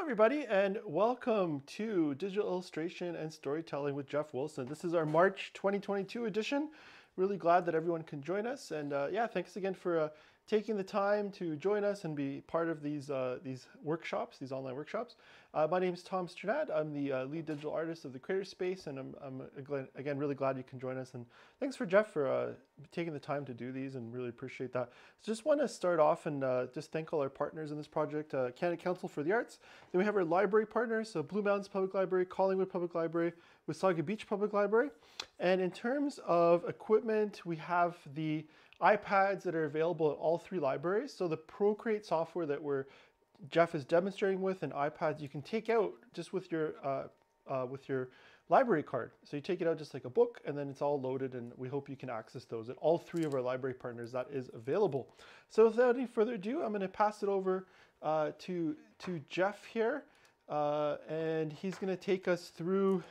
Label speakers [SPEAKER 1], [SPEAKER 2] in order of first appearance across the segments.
[SPEAKER 1] everybody, and welcome to Digital Illustration and Storytelling with Jeff Wilson. This is our March 2022 edition. Really glad that everyone can join us, and uh, yeah, thanks again for uh, taking the time to join us and be part of these uh, these workshops, these online workshops. Uh, my name is Tom Strnad. I'm the uh, lead digital artist of the Creator Space, and I'm, I'm again really glad you can join us. And thanks for Jeff for uh, taking the time to do these, and really appreciate that. So just want to start off and uh, just thank all our partners in this project: uh, Canada Council for the Arts. Then we have our library partners, so Blue Mountains Public Library, Collingwood Public Library, Wasaga Beach Public Library. And in terms of equipment, we have the iPads that are available at all three libraries. So the Procreate software that we're Jeff is demonstrating with and iPads, you can take out just with your uh, uh, with your library card. So you take it out just like a book, and then it's all loaded, and we hope you can access those. At all three of our library partners, that is available. So without any further ado, I'm going to pass it over uh, to to Jeff here, uh, and he's going to take us through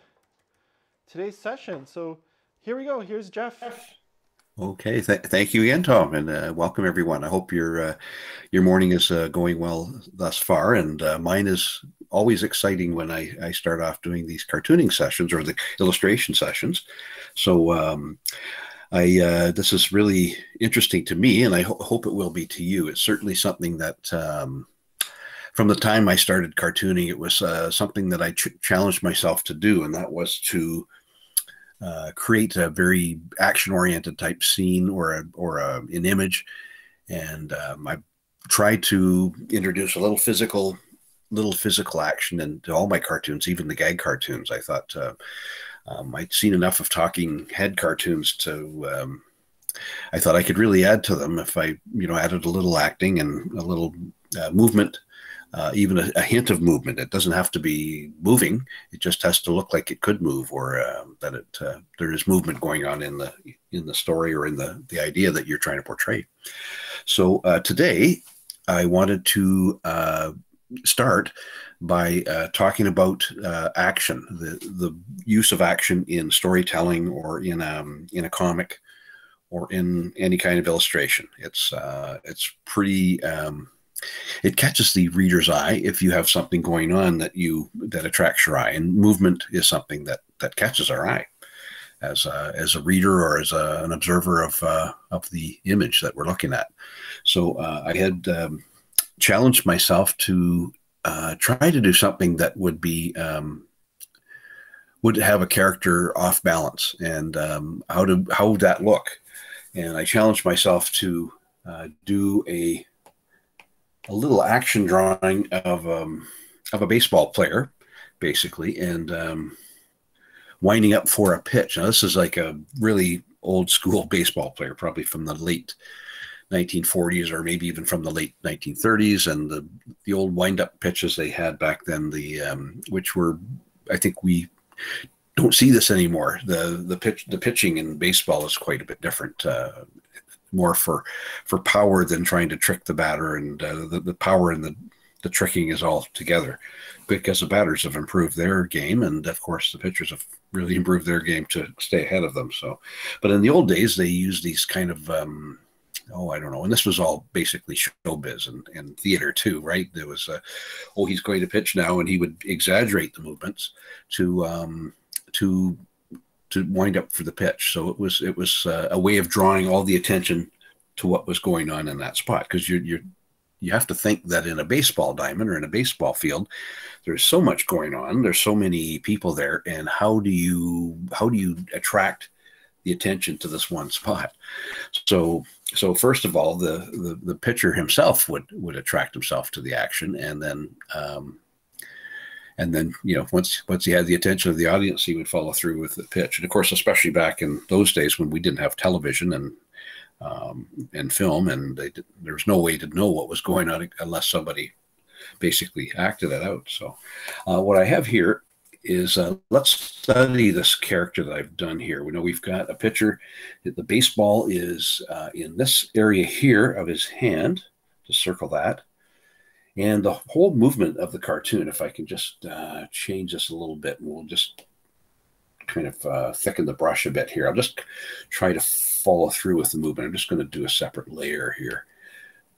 [SPEAKER 1] today's session. So here we go. Here's Jeff.
[SPEAKER 2] Okay, Th- thank you again, Tom, and uh, welcome everyone. I hope your uh, your morning is uh, going well thus far, and uh, mine is always exciting when I, I start off doing these cartooning sessions or the illustration sessions. So um, I uh, this is really interesting to me, and I ho- hope it will be to you. It's certainly something that. Um, from the time I started cartooning, it was uh, something that I ch- challenged myself to do, and that was to uh, create a very action oriented type scene or a, or a, an image. And um, I try to introduce a little physical, little physical action into all my cartoons, even the gag cartoons. I thought uh, um, I'd seen enough of talking head cartoons to. Um, I thought I could really add to them if I, you know, added a little acting and a little uh, movement uh, even a, a, hint of movement. It doesn't have to be moving. It just has to look like it could move, or uh, that it uh, there is movement going on in the in the story or in the the idea that you're trying to portray. So uh, today, I wanted to uh, start by uh, talking about uh, action, the the use of action in storytelling or in um, in a comic or in any kind of illustration. It's uh, it's pretty um, it catches the reader's eye if you have something going on that you that attracts your eye and movement is something that that catches our eye. As a, as a reader or as a, an observer of uh, of the image that we're looking at. So uh, i had um, challenged myself to uh, try to do something that would be um, would have a character off balance and um, how to how would that look? And i challenged myself to uh, do a a little action drawing of um, of a baseball player, basically, and um, winding up for a pitch. Now, this is like a really old school baseball player, probably from the late 1940s or maybe even from the late 1930s, and the the old wind up pitches they had back then, the um, which were, I think we don't see this anymore. The the pitch the pitching in baseball is quite a bit different. Uh, more for for power than trying to trick the batter, and uh, the, the power and the the tricking is all together because the batters have improved their game, and of course the pitchers have really improved their game to stay ahead of them. So, but in the old days, they used these kind of um, oh, I don't know. And this was all basically showbiz and, and theater too, right? There was, a, oh, he's going to pitch now, and he would exaggerate the movements to um, to to wind up for the pitch. So it was it was uh, a way of drawing all the attention to what was going on in that spot because you you you have to think that in a baseball diamond or in a baseball field there's so much going on there's so many people there and how do you how do you attract the attention to this one spot so so first of all the the, the pitcher himself would would attract himself to the action and then um, and then you know once once he had the attention of the audience he would follow through with the pitch and of course especially back in those days when we didn't have television and um, and film and did, there was no way to know what was going on unless somebody basically acted it out so uh, what i have here is uh, let's study this character that I've done here. We know we've got a picture. The baseball is uh, in this area here of his hand. Just circle that. And the whole movement of the cartoon, if I can just uh, change this a little bit, and we'll just kind of uh, thicken the brush a bit here. I'll just try to follow through with the movement. I'm just going to do a separate layer here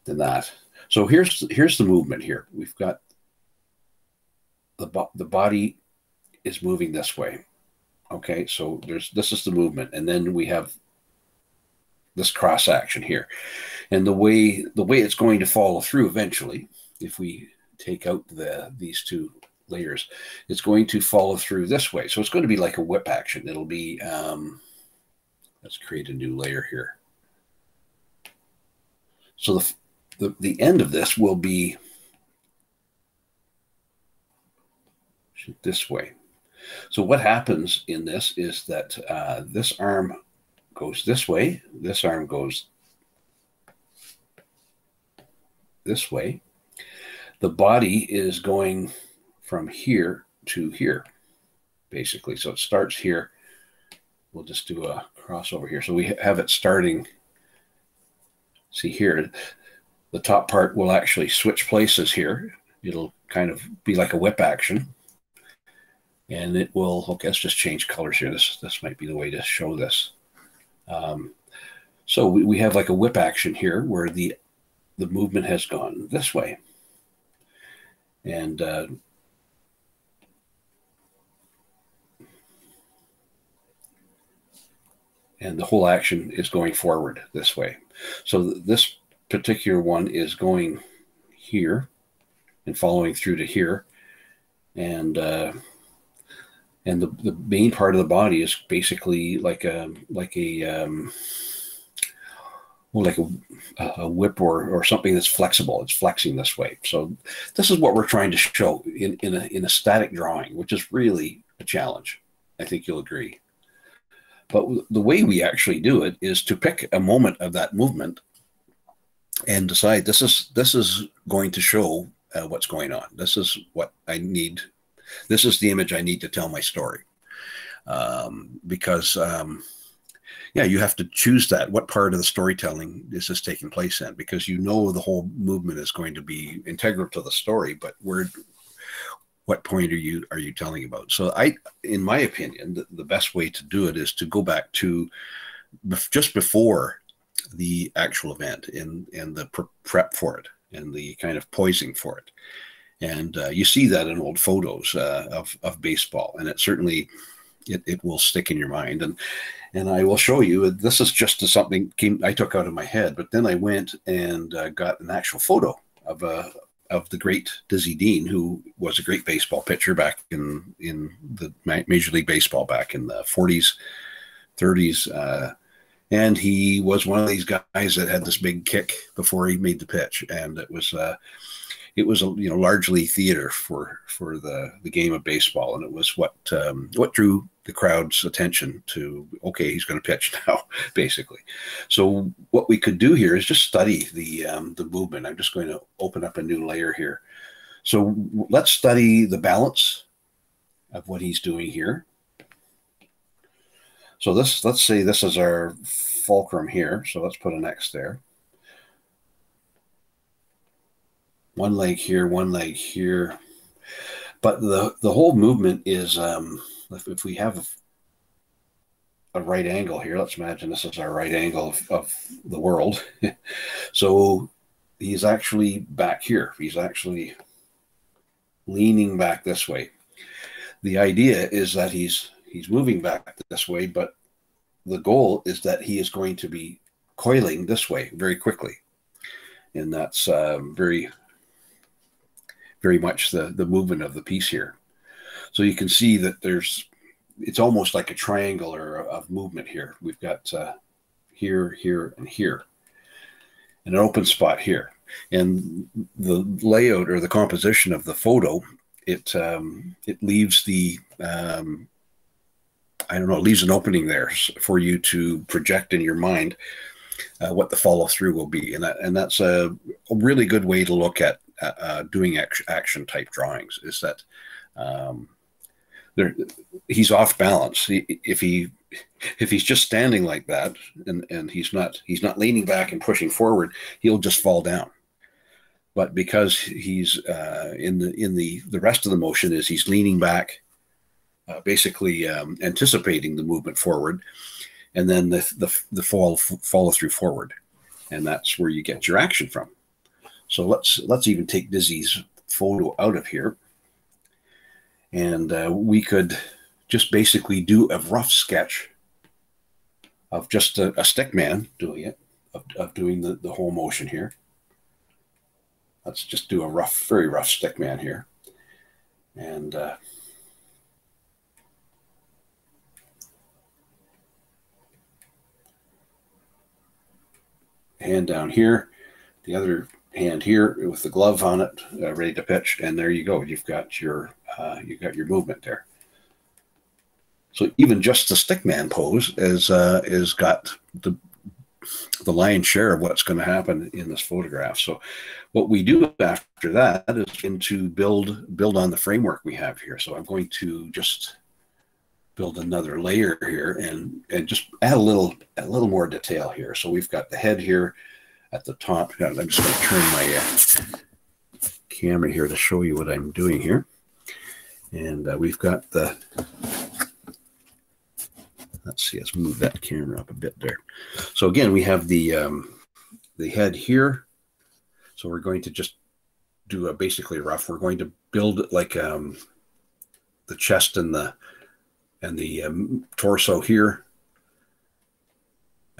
[SPEAKER 2] than that. So here's here's the movement here. We've got the, the body is moving this way. Okay, so there's this is the movement, and then we have this cross action here, and the way the way it's going to follow through eventually, if we take out the these two layers, it's going to follow through this way. So it's going to be like a whip action. It'll be um, let's create a new layer here. So the the, the end of this will be this way. So what happens in this is that uh, this arm goes this way, this arm goes this way. The body is going from here to here, basically. So it starts here. We'll just do a crossover here. So we have it starting, see here, the top part will actually switch places here. It'll kind of be like a whip action and it will, okay, let's just change colors here. This, this might be the way to show this. Um, so we, we have like a whip action here where the, the movement has gone this way. And uh, and the whole action is going forward this way. So this particular one is going here and following through to here. And uh, and the, the main part of the body is basically like a like a um, like a, a whip or, or something that's flexible. It's flexing this way. So this is what we're trying to show in, in, a, in a static drawing, which is really a challenge. I think you'll agree. But the way we actually do it is to pick a moment of that movement and decide this is this is going to show uh, what's going on. This is what I need this is the image I need to tell my story. Um, because, um, yeah, you have to choose that. What part of the storytelling is this taking place in? Because you know the whole movement is going to be integral to the story, but where, what point are you are you telling about? So, I, in my opinion, the, the best way to do it is to go back to just before the actual event and and the prep for it and the kind of poising for it and uh, you see that in old photos uh, of, of baseball and it certainly it, it will stick in your mind. And and i will show you this is just something came i took out of my head but then i went and uh, got an actual photo of a uh, of the great dizzy dean who was a great baseball pitcher back in in the major league baseball back in the 40s 30s uh, and he was one of these guys that had this big kick before he made the pitch. And it was uh, it was a you know largely theater for for the the game of baseball, and it was what um, what drew the crowd's attention to okay, he's going to pitch now, basically. So what we could do here is just study the um, the movement. I'm just going to open up a new layer here. So let's study the balance of what he's doing here. So this, let's say this is our fulcrum here. So let's put an X there. one leg here, one leg here. But the the whole movement is um, if, if we have a, right angle here, let's imagine this is our right angle of, of the world. so he's actually back here. He's actually leaning back this way. The idea is that he's he's moving back this way, but the goal is that he is going to be coiling this way very quickly. And that's um, very very much the the movement of the piece here. So you can see that there's it's almost like a triangle or of movement here. We've got uh, here, here, and here, and an open spot here. And the layout or the composition of the photo, it um, it leaves the um, I don't know, it leaves an opening there for you to project in your mind uh, what the follow through will be, and that and that's a, really good way to look at uh, uh, doing action type drawings is that um, there, he's off balance. He, if he if he's just standing like that and, and he's not he's not leaning back and pushing forward, he'll just fall down. But because he's uh, in the in the the rest of the motion is he's leaning back, uh, basically um, anticipating the movement forward, and then the the, the fall follow through forward, and that's where you get your action from. So let's let's even take Dizzy's photo out of here. And uh, we could just basically do a rough sketch of just a, a stick man doing it, of, of doing the, the whole motion here. Let's just do a rough, very rough stick man here. And uh, hand down here, the other hand here with the glove on it, uh, ready to pitch, and there you go. You've got your uh, you've got your movement there. So even just the stickman pose is uh, is got the the lion's share of what's going to happen in this photograph. So what we do after that is into build build on the framework we have here. So I'm going to just build another layer here and and just add a little a little more detail here. So we've got the head here at the top. I'm just going to turn my uh, camera here to show you what I'm doing here. And uh, we've got the let's see, let's move that camera up a bit there. So again, we have the um, the head here. So we're going to just do a basically rough. We're going to build it like um, the chest and the and the um, torso here.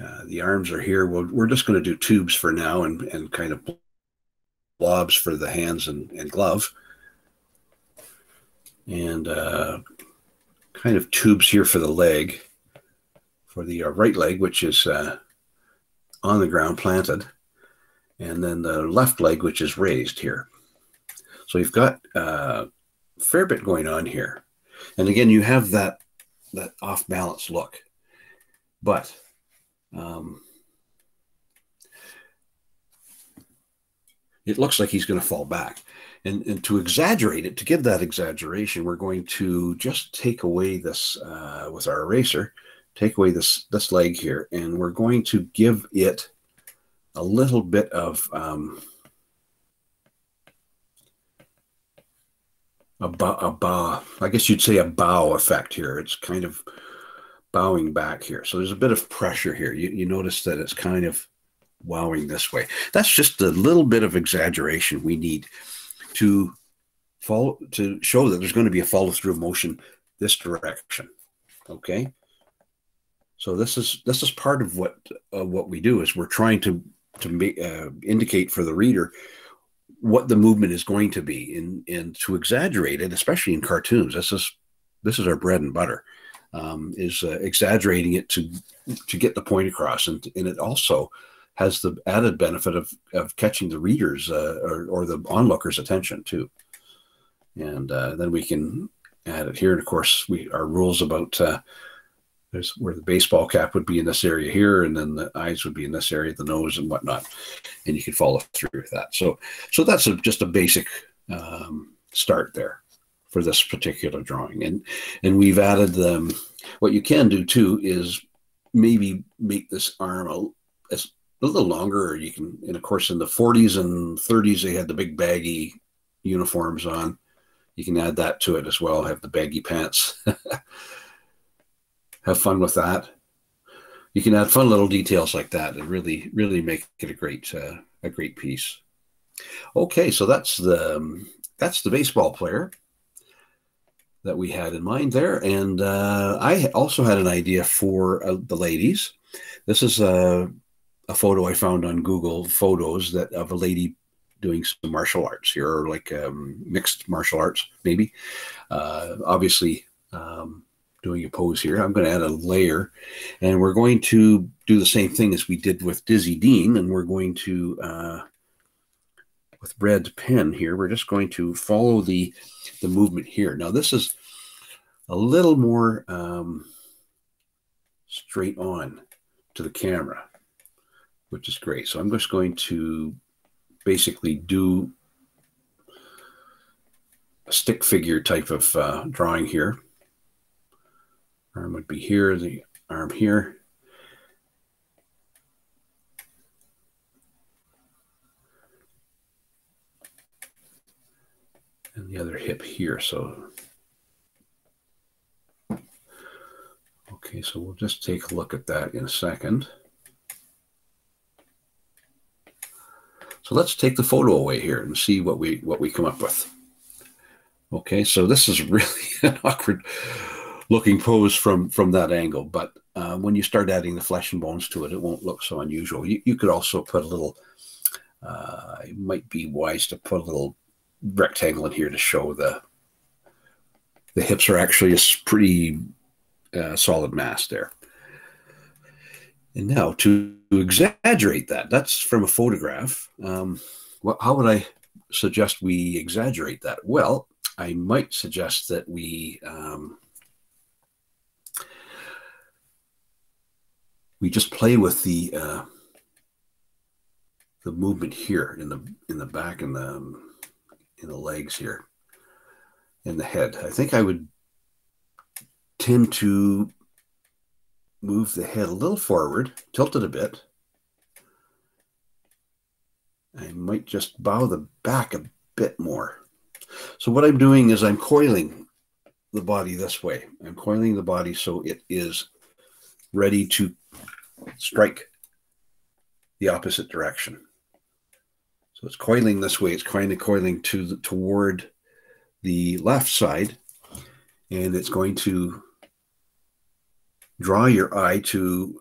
[SPEAKER 2] Uh, the arms are here. we we are just going to do tubes for now and, and kind of blobs for the hands and, and glove. And uh, kind of tubes here for the leg, for the uh, right leg, which is uh, on the ground planted. And then the left leg, which is raised here. So you've got uh, a fair bit going on here. And again, you have that that off balance look. But um, it looks like he's going to fall back. And, and to exaggerate it, to give that exaggeration, we're going to just take away this uh, with our eraser, take away this, this leg here, and we're going to give it a little bit of um, a bow, a bow, I guess you'd say a bow effect here. It's kind of bowing back here. So there's a bit of pressure here. You, you notice that it's kind of wowing this way. That's just a little bit of exaggeration we need to follow to show that there's going to be a follow through of motion this direction. Okay. So this is this is part of what uh, what we do is we're trying to to make, uh, indicate for the reader what the movement is going to be and and to exaggerate it especially in cartoons this is this is our bread and butter um, is uh, exaggerating it to to get the point across. And and it also has the added benefit of of catching the readers uh, or, or the onlookers attention too. And uh, then we can add it here. And of course we our rules about uh, there's where the baseball cap would be in this area here, and then the eyes would be in this area, the nose and whatnot, and you can follow through with that. So, so that's a, just a basic um, start there for this particular drawing, and and we've added them. What you can do too is maybe make this arm a, a little longer, you can, and of course, in the 40s and 30s, they had the big baggy uniforms on. You can add that to it as well. Have the baggy pants. have fun with that. You can add fun little details like that and really, really make it a great, uh, a great piece. Okay, so that's the um, that's the baseball player that we had in mind there, and uh, I also had an idea for uh, the ladies. This is a, a photo I found on Google Photos that of a lady doing some martial arts here, or like um, mixed martial arts, maybe. Uh, obviously, um, doing a pose here. I'm going to add a layer and we're going to do the same thing as we did with Dizzy Dean. And we're going to, uh, with red pen here, we're just going to follow the, the movement here. Now this is a little more um, straight on to the camera, which is great. So I'm just going to basically do a stick figure type of uh, drawing here. Arm would be here, the arm here. And the other hip here. So, okay, so we'll just take a look at that in a second. So let's take the photo away here and see what we what we come up with. Okay, so this is really an awkward looking pose from from that angle, but uh, when you start adding the flesh and bones to it, it won't look so unusual. You, you could also put a little, uh, it might be wise to put a little rectangle in here to show the the hips are actually a pretty uh, solid mass there. And now to, exaggerate that, that's from a photograph. Um, how would I suggest we exaggerate that? Well, I might suggest that we um, we just play with the uh, the movement here in the in the back and the um, in the legs here in the head. I think I would tend to move the head a little forward, tilt it a bit. I might just bow the back a bit more. So what I'm doing is I'm coiling the body this way. I'm coiling the body so it is ready to strike the opposite direction. So it's coiling this way. It's kind of coiling to the, toward the left side, and it's going to draw your eye to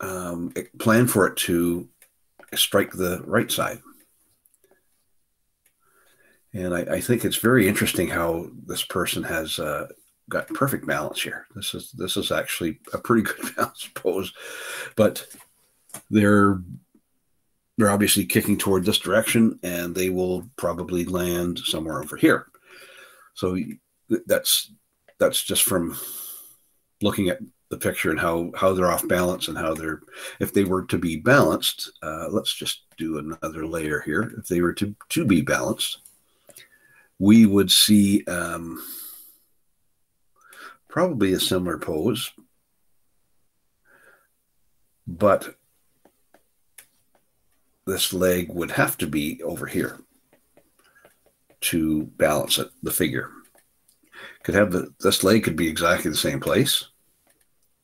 [SPEAKER 2] um, plan for it to strike the right side. And I, I, think it's very interesting how this person has uh, got perfect balance here. This is this is actually a pretty good balance pose, but they're they're obviously kicking toward this direction, and they will probably land somewhere over here. So that's that's just from looking at the picture and how how they're off balance and how they're if they were to be balanced. Uh, let's just do another layer here. If they were to to be balanced, we would see. Um, probably a similar pose, but this leg would have to be over here to balance it, the figure. Could have the, this leg could be exactly the same place.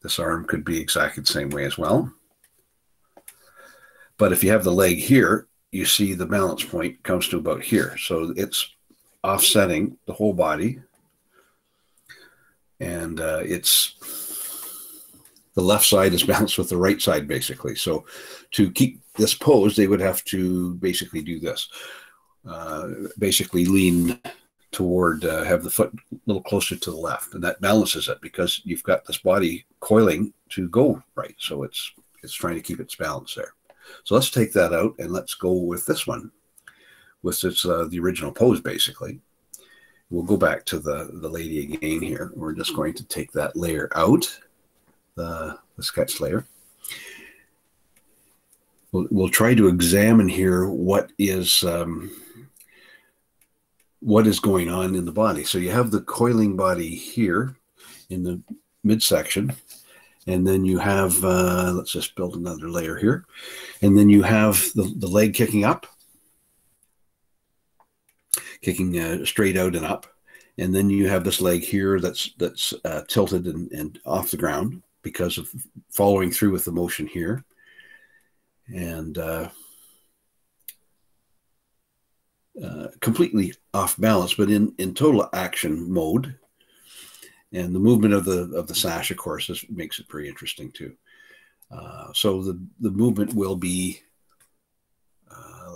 [SPEAKER 2] This arm could be exactly the same way as well. But if you have the leg here, you see the balance point comes to about here. So it's offsetting the whole body and uh, it's the left side is balanced with the right side basically. So to keep this pose, they would have to basically do this, uh, basically lean toward, uh, have the foot a little closer to the left, and that balances it because you've got this body coiling to go right. So it's it's trying to keep its balance there. So let's take that out and let's go with this one, with its uh, the original pose basically. We'll go back to the, the lady again here. We're just going to take that layer out, the, the sketch layer. We'll, we'll try to examine here what is um, what is going on in the body. So you have the coiling body here in the midsection, and then you have, uh, let's just build another layer here, and then you have the, the leg kicking up, kicking uh, straight out and up. And then you have this leg here that's that's uh, tilted and, and off the ground because of following through with the motion here. And uh, uh, completely off balance, but in, in total action mode. And the movement of the of the sash, of course, is, makes it pretty interesting too. Uh, so the the movement will be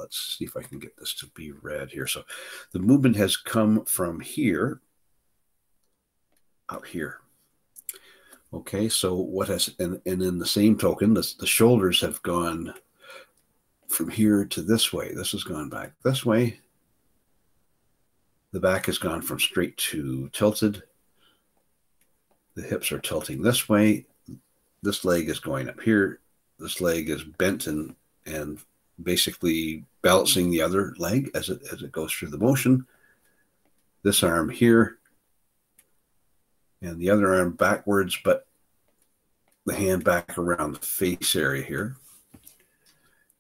[SPEAKER 2] let's see if I can get this to be red here. So the movement has come from here out here. Okay, so what has, and, and in the same token, the, the shoulders have gone from here to this way. This has gone back this way. The back has gone from straight to tilted. The hips are tilting this way. This leg is going up here. This leg is bent and, and basically balancing the other leg as it as it goes through the motion. This arm here, and the other arm backwards, but the hand back around the face area here,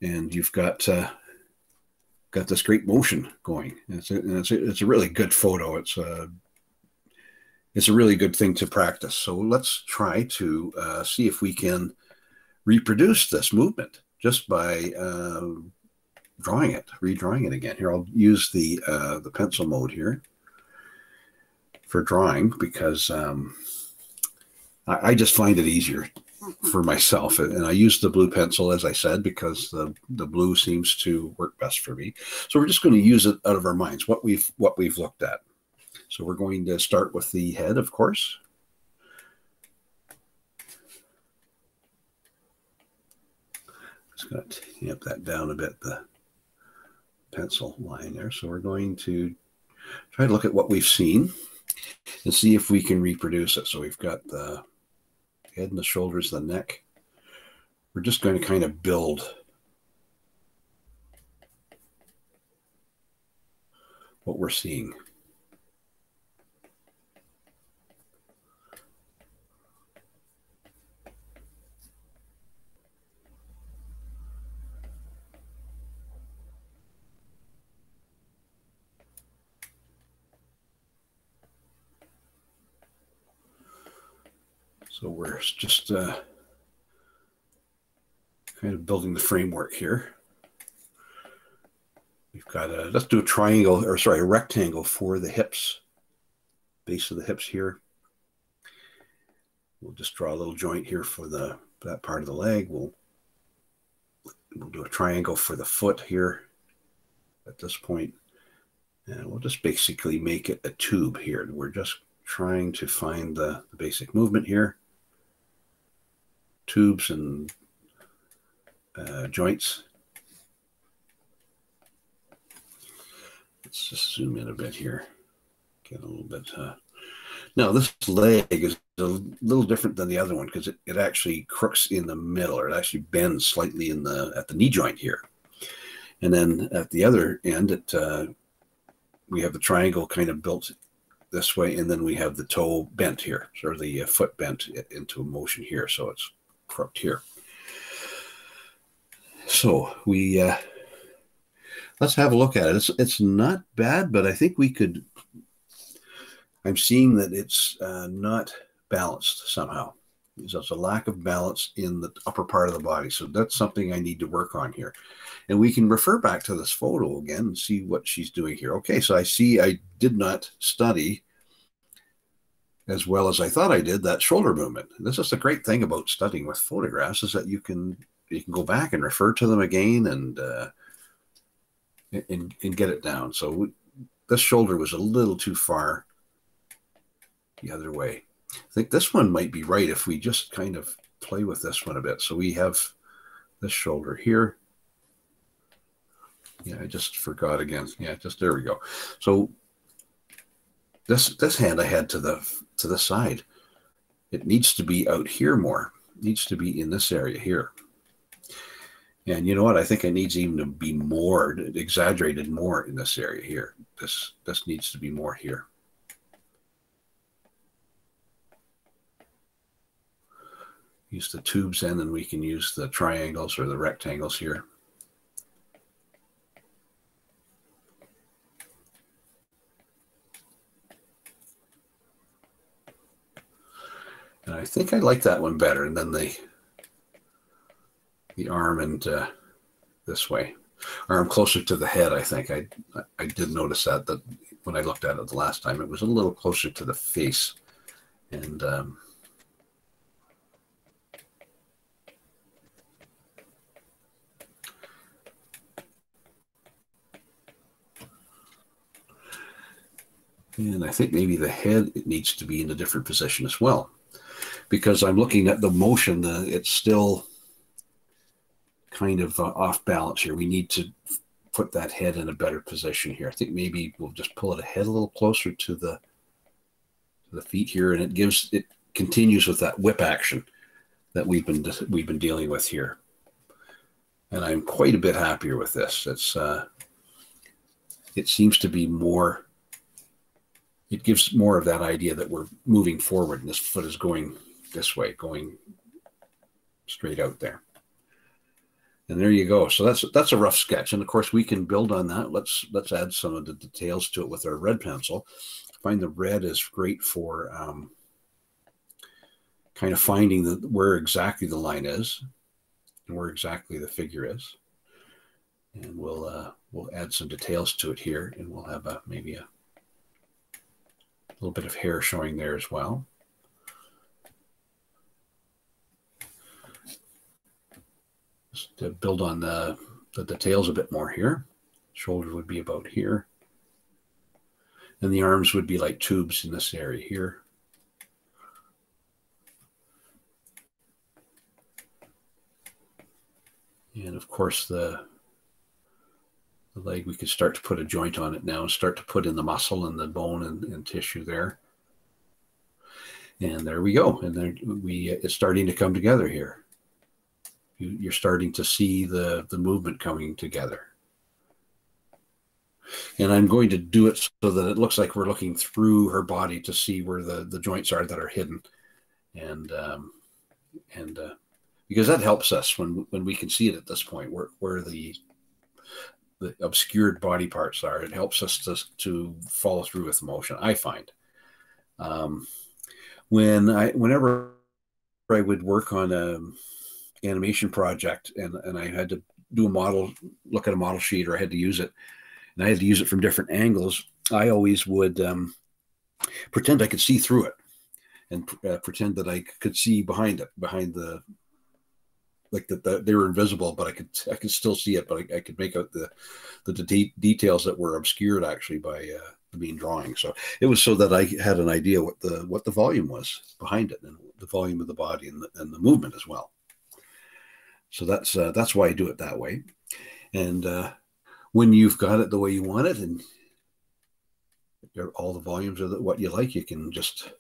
[SPEAKER 2] and you've got uh, got this great motion going. It's a, it's a, it's a really good photo. It's a it's a really good thing to practice. So let's try to uh, see if we can reproduce this movement just by uh, drawing it, redrawing it again. Here, I'll use the uh, the pencil mode here. For drawing because um, I, I just find it easier for myself. And I use the blue pencil, as I said, because the, the blue seems to work best for me. So we're just going to use it out of our minds, what we've what we've looked at. So we're going to start with the head, of course. Just going to tamp that down a bit, the pencil line there. So we're going to try to look at what we've seen and see if we can reproduce it. So we've got the head and the shoulders, the neck. We're just going to kind of build what we're seeing. So we're just uh, kind of building the framework here. We've got a, let's do a triangle, or sorry, a rectangle for the hips, base of the hips here. We'll just draw a little joint here for the that part of the leg. We'll we'll do a triangle for the foot here at this point. And we'll just basically make it a tube here. We're just trying to find the, the basic movement here tubes and uh, joints. Let's just zoom in a bit here. Get a little bit. Uh... Now, this leg is a little different than the other one because it, it actually crooks in the middle or it actually bends slightly in the at the knee joint here. And then at the other end, it uh, we have the triangle kind of built this way, and then we have the toe bent here, or the uh, foot bent into a motion here. So it's here. So we uh, let's have a look at it. It's it's not bad, but I think we could. I'm seeing that it's uh, not balanced somehow. There's a lack of balance in the upper part of the body, so that's something I need to work on here. And we can refer back to this photo again and see what she's doing here. Okay, so I see I did not study as well as I thought I did that shoulder movement. This is the great thing about studying with photographs is that you can you can go back and refer to them again and uh, and, and get it down. So we, this shoulder was a little too far the other way. I think this one might be right if we just kind of play with this one a bit. So we have this shoulder here. Yeah, I just forgot again. Yeah, just there we go. So this this hand I had to the to the side. It needs to be out here more. It needs to be in this area here. And you know what? I think it needs even to be more exaggerated more in this area here. This this needs to be more here. Use the tubes in, and then we can use the triangles or the rectangles here. And I think I like that one better than the the arm and uh, this way. Arm closer to the head, I think. I I did notice that that when I looked at it the last time, it was a little closer to the face. And um, And I think maybe the head it needs to be in a different position as well because I'm looking at the motion, the, it's still kind of uh, off balance here. We need to put that head in a better position here. I think maybe we'll just pull it ahead a little closer to the to the feet here, and it gives it continues with that whip action that we've been we've been dealing with here. And I'm quite a bit happier with this. It's uh, it seems to be more. It gives more of that idea that we're moving forward, and this foot is going this way, going straight out there. And there you go. So that's that's a rough sketch, and of course we can build on that. Let's let's add some of the details to it with our red pencil. I find the red is great for um, kind of finding the, where exactly the line is and where exactly the figure is. And we'll uh, we'll add some details to it here, and we'll have a maybe a little bit of hair showing there as well. To build on the, the details a bit more here. Shoulder would be about here. And the arms would be like tubes in this area here. And of course, the, the leg, we could start to put a joint on it now and start to put in the muscle and the bone and, and tissue there. And there we go. And then we it's starting to come together here. You, you're starting to see the, the movement coming together. And I'm going to do it so that it looks like we're looking through her body to see where the, the joints are that are hidden. And, um, and, uh, because that helps us when when we can see it at this point where where the the obscured body parts are. It helps us to to follow through with motion. I find um, when I whenever I would work on a animation project and and I had to do a model, look at a model sheet, or I had to use it, and I had to use it from different angles. I always would um, pretend I could see through it and uh, pretend that I could see behind it, behind the like that the, they were invisible, but I could I could still see it, but I, I could make out the the de- details that were obscured actually by uh, the main drawing. So it was so that I had an idea what the what the volume was behind it and the volume of the body and the, and the movement as well. So that's uh, that's why I do it that way. And uh, when you've got it the way you want it, and all the volumes are what you like, you can just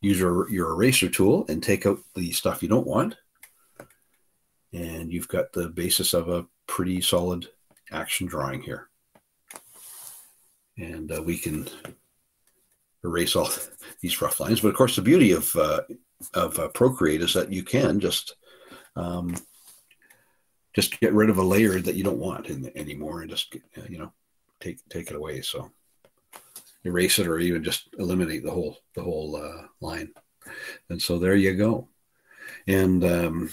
[SPEAKER 2] use your, your eraser tool and take out the stuff you don't want and you've got the basis of a pretty solid action drawing here. And uh, we can erase all these rough lines. But of course, the beauty of uh, of uh, Procreate is that you can just um, just get rid of a layer that you don't want in, anymore, and just you know take take it away. So erase it, or even just eliminate the whole the whole uh, line. And so there you go. And um,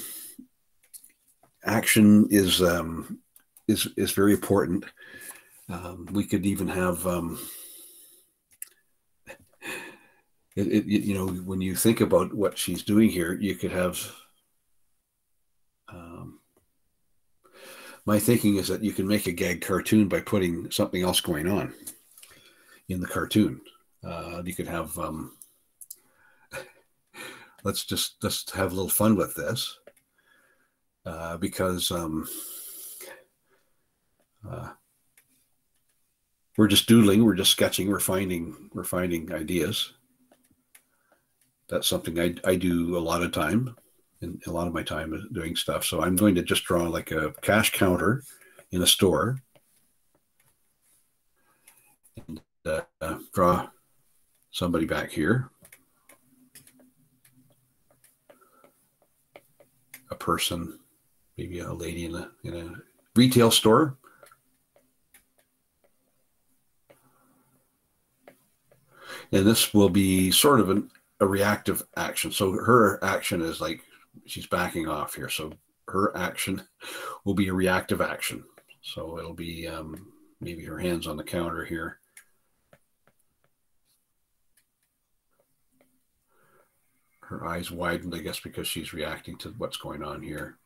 [SPEAKER 2] action is um, is is very important. Um, we could even have um, it, it, you know when you think about what she's doing here, you could have. My thinking is that you can make a gag cartoon by putting something else going on in the cartoon. Uh, you could have. Um, let's just just have a little fun with this uh, because um, uh, we're just doodling, we're just sketching, we're finding we're finding ideas. That's something I, I do a lot of time, and a lot of my time doing stuff. So I'm going to just draw like a cash counter in a store, and uh, draw somebody back here. A person maybe a lady in a in a retail store. And this will be sort of an, a reactive action. So her action is like she's backing off here. So her action will be a reactive action. So it'll be um, maybe her hands on the counter here. Her eyes widened, I guess, because she's reacting to what's going on here.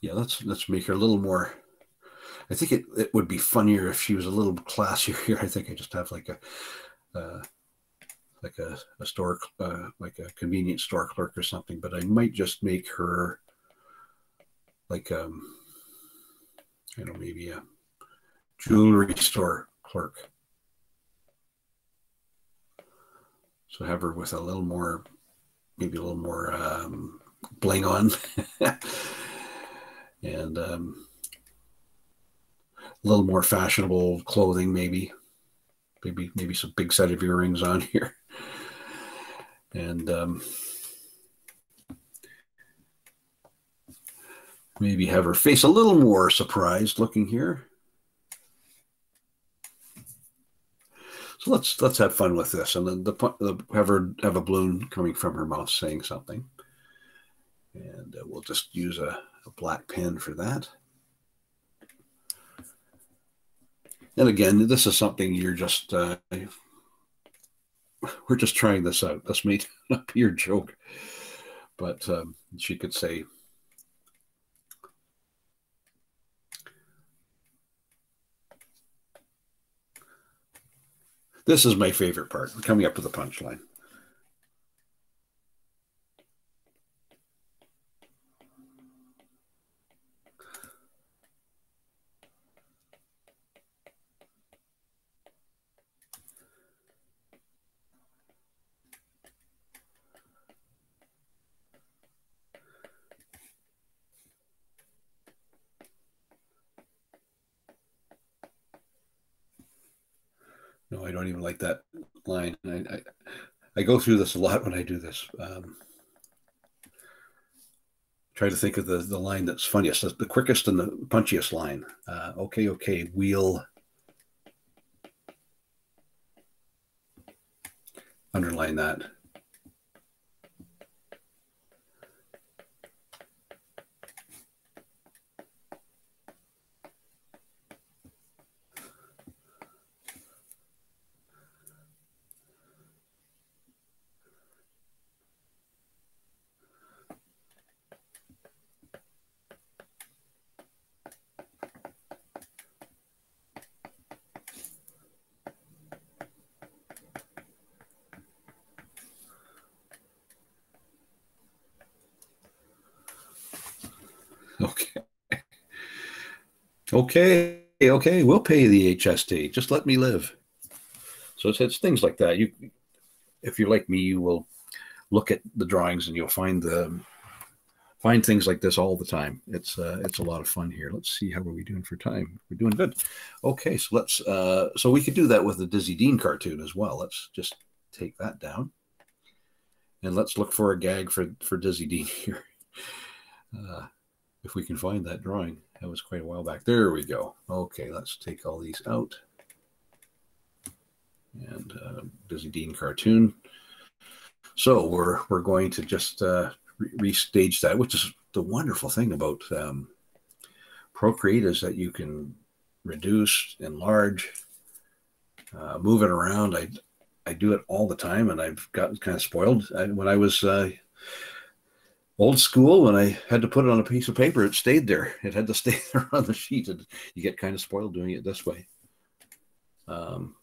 [SPEAKER 2] Yeah, let's let's make her a little more. I think it, it would be funnier if she was a little classier here. I think I just have like a uh, like a, a store uh, like a convenience store clerk or something. But I might just make her like um you know maybe a jewelry store clerk. So have her with a little more, maybe a little more um, bling on. and um, a little more fashionable clothing, maybe, maybe, maybe some big set of earrings on here, and um, maybe have her face a little more surprised looking here. So let's let's have fun with this, and then the, the have her have a balloon coming from her mouth saying something, and uh, we'll just use a, a black pen for that. And again, this is something you're just uh, we're just trying this out. This may not be your joke, but um, she could say. This is my favorite part, coming up with a punchline. No, I don't even like that line. I, I, I go through this a lot when I do this. Um, try to think of the, the line that's funniest, the quickest and the punchiest line. Uh, okay, okay, we'll underline that. Okay, okay, we'll pay the HST. Just let me live. So it's, it's things like that. You, if you're like me, you will look at the drawings and you'll find the find things like this all the time. It's uh, it's a lot of fun here. Let's see how are we doing for time. We're doing good. Okay, so let's uh, so we could do that with the Dizzy Dean cartoon as well. Let's just take that down, and let's look for a gag for for Dizzy Dean here. Uh, if we can find that drawing. That was quite a while back. There we go. Okay, let's take all these out. And uh, Dizzy Dean cartoon. So we're we're going to just uh, re- restage that, which is the wonderful thing about um, Procreate is that you can reduce, enlarge, uh, move it around. I I do it all the time, and I've gotten kind of spoiled. I, when I was uh, old school when I had to put it on a piece of paper, it stayed there. It had to stay there on the sheet, and you get kind of spoiled doing it this way. Um,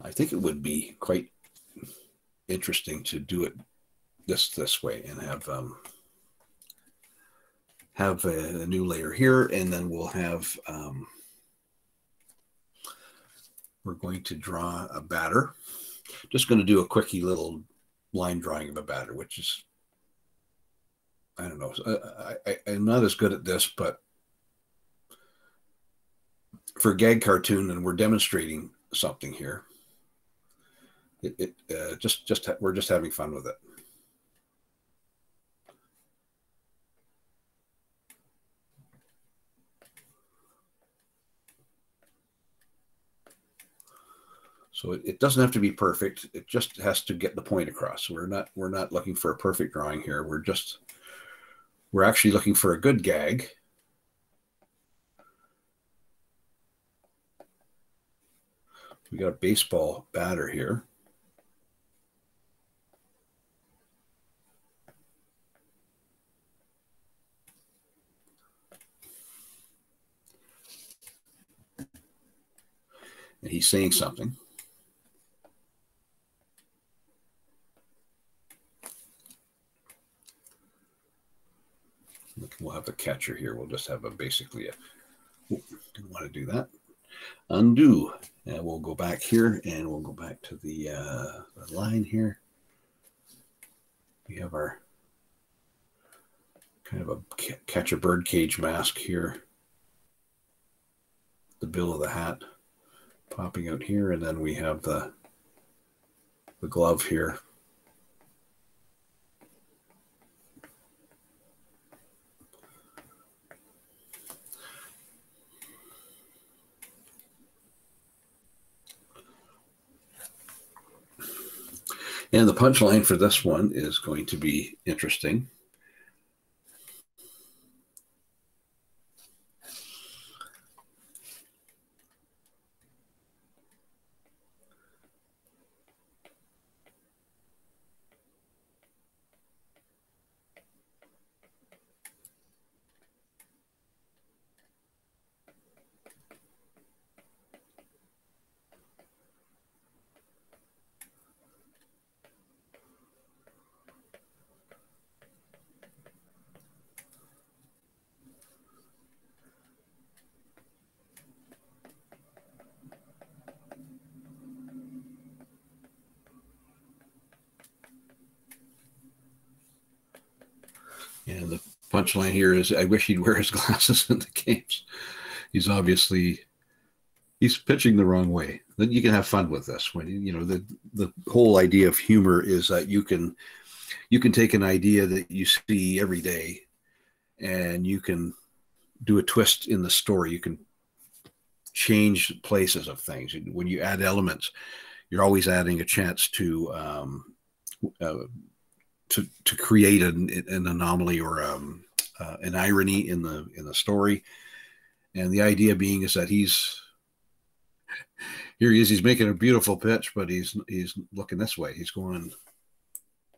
[SPEAKER 2] I think it would be quite interesting to do it this this way and have um, have a, a, new layer here, and then we'll have um, we're going to draw a batter just going to do a quickie little line drawing of a batter, which is, I don't know. I, I, I'm not as good at this, but for gag cartoon, and we're demonstrating something here. It, it uh, just just we're just having fun with it. So it, it, doesn't have to be perfect. It just has to get the point across. We're not we're not looking for a perfect drawing here. We're just we're actually looking for a good gag. We got a baseball batter here. And he's saying something. We'll have the catcher here. We'll just have a basically a, oh, didn't want to do that. Undo. And we'll go back here and we'll go back to the, uh, the line here. We have our kind of a catch a bird cage mask here. The bill of the hat popping out here. And then we have the, the glove here And the punchline for this one is going to be interesting. And the punchline here is I wish he'd wear his glasses in the games. He's obviously he's pitching the wrong way. Then you can have fun with this when you know the the whole idea of humor is that you can you can take an idea that you see every day and you can do a twist in the story. You can change places of things. When you add elements, you're always adding a chance to um, uh, to to create an, an anomaly or um, uh, an irony in the in the story. And the idea being is that he's here he is. He's making a beautiful pitch, but he's he's looking this way. He's going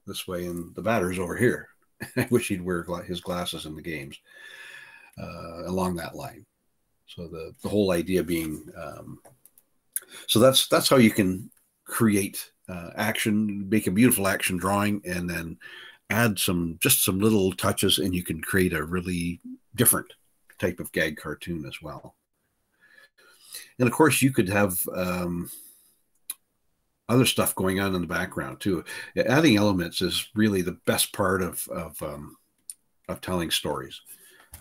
[SPEAKER 2] this way, and the batter's over here. I wish he'd wear his glasses in the games uh, along that line. So the the whole idea being, um, so that's that's how you can create uh, action, make a beautiful action drawing, and then add some just some little touches, and you can create a really different type of gag cartoon as well. And of course, you could have um, other stuff going on in the background too. Adding elements is really the best part of of, um, of telling stories.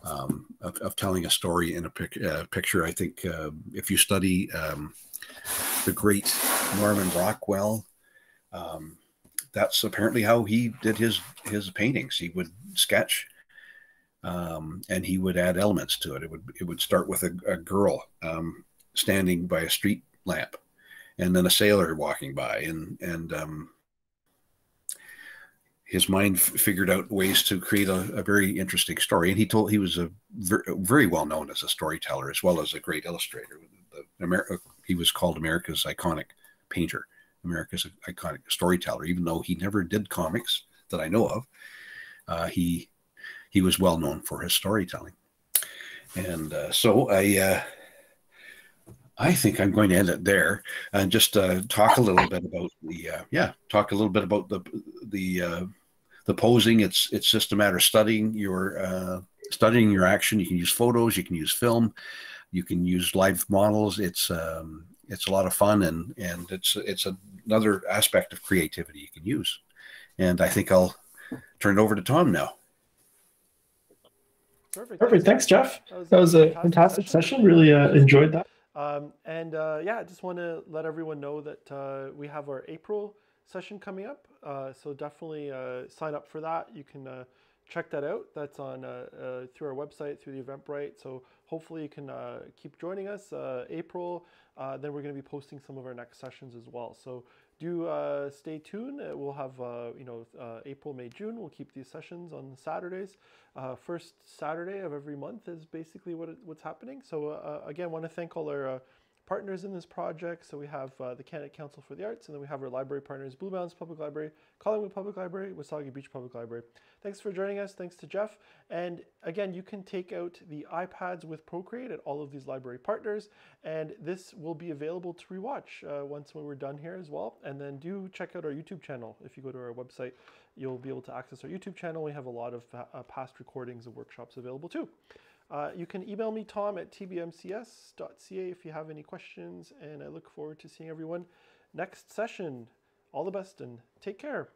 [SPEAKER 2] Um, of, of, telling a story in a pic, uh, picture. I think uh, if you study um, the great Norman Rockwell, um, that's apparently how he did his his paintings. He would sketch, um, and he would add elements to it. It would it would start with a, a girl um, standing by a street lamp, and then a sailor walking by, and and um, his mind figured out ways to create a, a, very interesting story. And he told he was a ver- very well known as a storyteller as well as a great illustrator. The, Amer- he was called America's iconic painter. America's iconic storyteller, even though he never did comics that I know of. Uh, he he was well known for his storytelling, and uh, so I uh, I think I'm going to end it there and just uh, talk a little bit about the uh, yeah talk a little bit about the the uh, the posing. It's it's just a matter of studying your studying your action. You can use photos, you can use film, you can use live models. It's um, it's a lot of fun and and it's it's another aspect of creativity you can use. And I think I'll turn it over to Tom now.
[SPEAKER 1] Perfect. Perfect. Thanks, Jeff. That was, that was a fantastic session. Really uh, enjoyed that. Um, and uh, yeah, I just want to let everyone know that uh, we have our April session coming up. Uh, so definitely uh, sign up for that. You can uh, check that out. That's on through our website, through the Eventbrite. So hopefully you can keep joining us. April uh, then we're going to be posting some of our next sessions as well. So do uh, stay tuned. Uh, we'll have, uh, you know, uh, April, May, June. We'll keep these sessions on Saturdays. First Saturday of every month is basically what what's happening. So again, want to thank all our partners in this project. So we have uh, the Canada Council for the Arts, and then we have our library partners, Blue Mountains Public Library, Collingwood Public Library, Wasaga Beach Public Library. Thanks for joining us. Thanks to Jeff. And again, you can take out the iPads with Procreate at all of these library partners, and this will be available to rewatch uh, once we're done here as well. And then do check out our YouTube channel. If you go to our website, you'll be able to access our YouTube channel. We have a lot of uh, past recordings of workshops available too. Uh, you can email me, tom at tbmcs.ca if you have any questions, and I look forward to seeing everyone next session. All the best and take care.